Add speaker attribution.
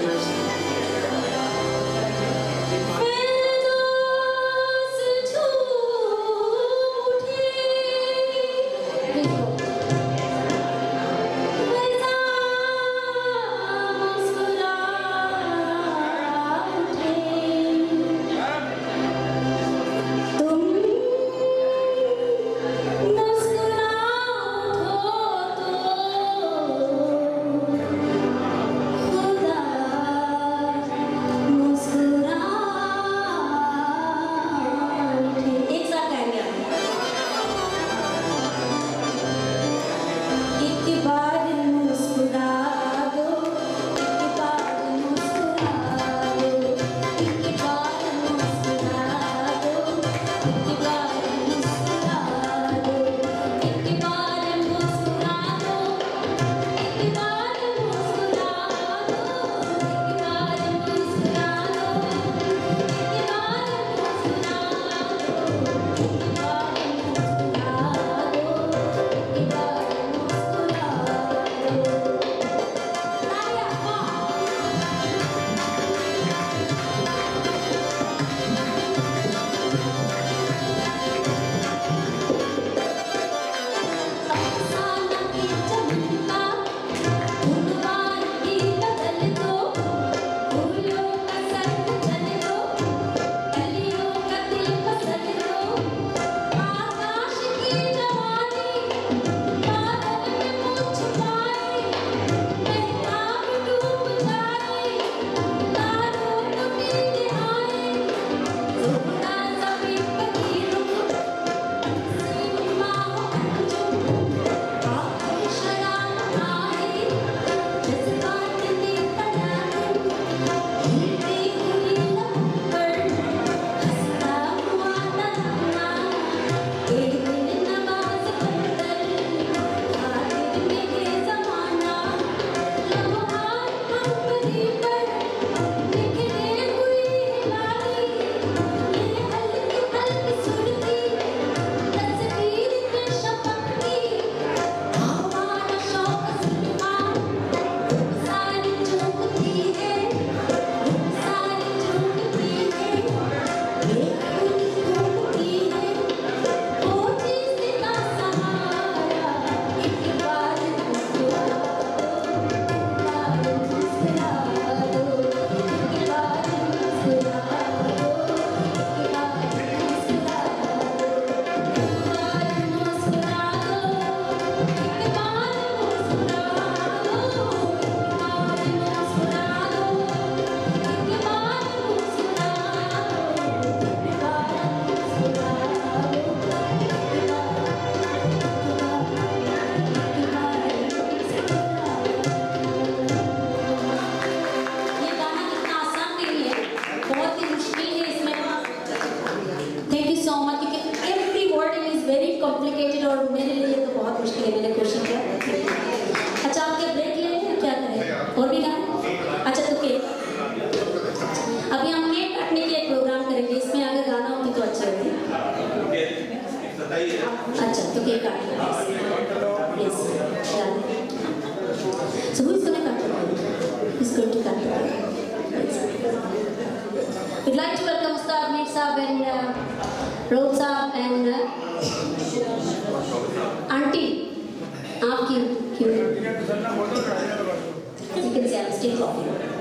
Speaker 1: Thank you. to get cartonize. Yes, done. So who is going to cartonize? Who's going to cartonize? Yes. We'd like to welcome Ustad Mir Saab and uh, Rohit Saab and uh, Auntie. Aap ki, you can say I'm still coughing.